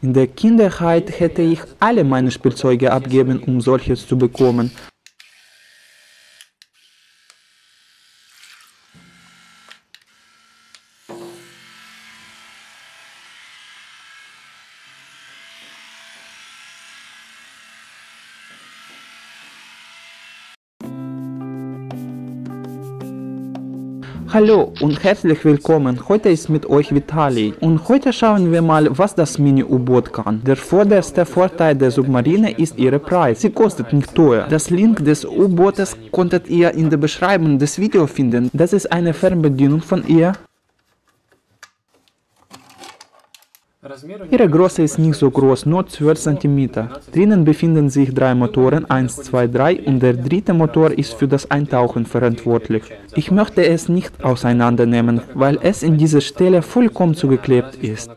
In der Kinderheit hätte ich alle meine Spielzeuge abgeben, um solches zu bekommen. Hallo und herzlich willkommen. Heute ist mit euch Vitali und heute schauen wir mal, was das Mini-U-Boot kann. Der vorderste Vorteil der Submarine ist ihre Preis. Sie kostet nicht teuer. Das Link des U-Bootes konntet ihr in der Beschreibung des Videos finden. Das ist eine Fernbedienung von ihr Ihre Größe ist nicht so groß, nur 12 cm. Drinnen befinden sich drei Motoren, 1, 2, 3 und der dritte Motor ist für das Eintauchen verantwortlich. Ich möchte es nicht auseinandernehmen, weil es in dieser Stelle vollkommen zugeklebt ist.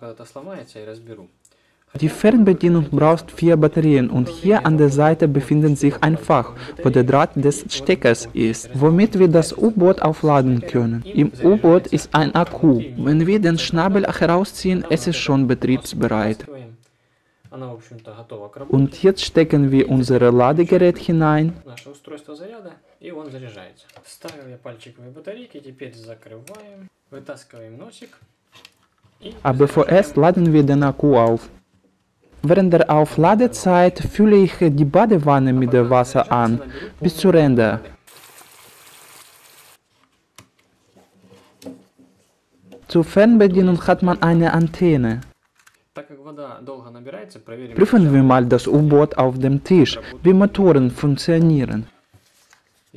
Die Fernbedienung braucht vier Batterien und hier an der Seite befindet sich ein Fach, wo der Draht des Steckers ist, womit wir das U-Boot aufladen können. Im U-Boot ist ein Akku. Wenn wir den Schnabel herausziehen, ist es schon betriebsbereit. Und jetzt stecken wir unser Ladegerät hinein. Aber vorerst laden wir den Akku auf. Während der Aufladezeit fülle ich die Badewanne mit dem Wasser an, bis zur Ende. Zur Fernbedienung hat man eine Antenne. Prüfen wir mal das U-Boot auf dem Tisch, wie Motoren funktionieren.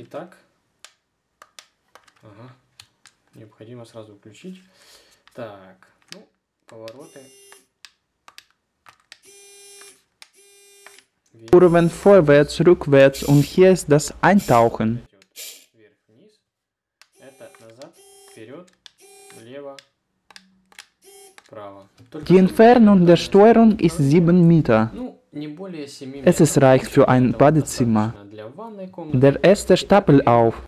Итак, ага, необходимо сразу включить. Так, ну, повороты Kurven vorwärts, rückwärts und hier ist das Eintauchen. Die Entfernung der Steuerung ist 7 Meter. Es ist reich für ein Badezimmer. Der erste Stapel auf.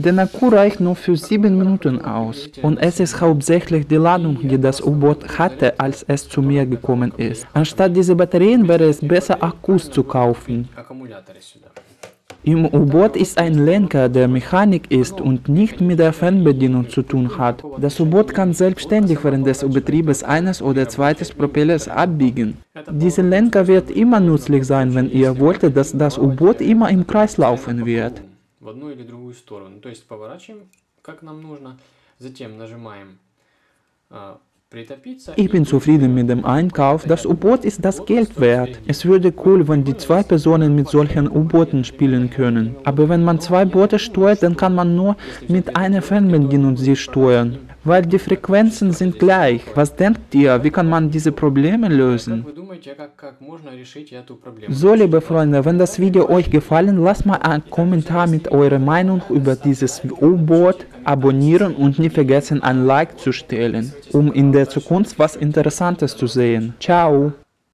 Der Akku reicht nur für 7 Minuten aus und es ist hauptsächlich die Ladung, die das U-Boot hatte, als es zu mir gekommen ist. Anstatt diese Batterien wäre es besser, Akkus zu kaufen. Im U-Boot ist ein Lenker, der Mechanik ist und nicht mit der Fernbedienung zu tun hat. Das U-Boot kann selbstständig während des Betriebes eines oder zweites Propellers abbiegen. Dieser Lenker wird immer nützlich sein, wenn ihr wollt, dass das U-Boot immer im Kreis laufen wird в одну или другую сторону. То есть поворачиваем, как нам нужно, затем нажимаем Ich bin zufrieden mit dem Einkauf. Das U-Boot ist das Geld wert. Es würde cool, wenn die zwei Personen mit solchen U-Booten spielen können. Aber wenn man zwei Boote steuert, dann kann man nur mit einer Fernbedienung sie steuern weil die Frequenzen sind gleich. Was denkt ihr, wie kann man diese Probleme lösen? So, liebe Freunde, wenn das Video euch gefallen, lasst mal einen Kommentar mit eurer Meinung über dieses U-Boot, abonnieren und nicht vergessen ein Like zu stellen, um in der Zukunft was Interessantes zu sehen. Ciao!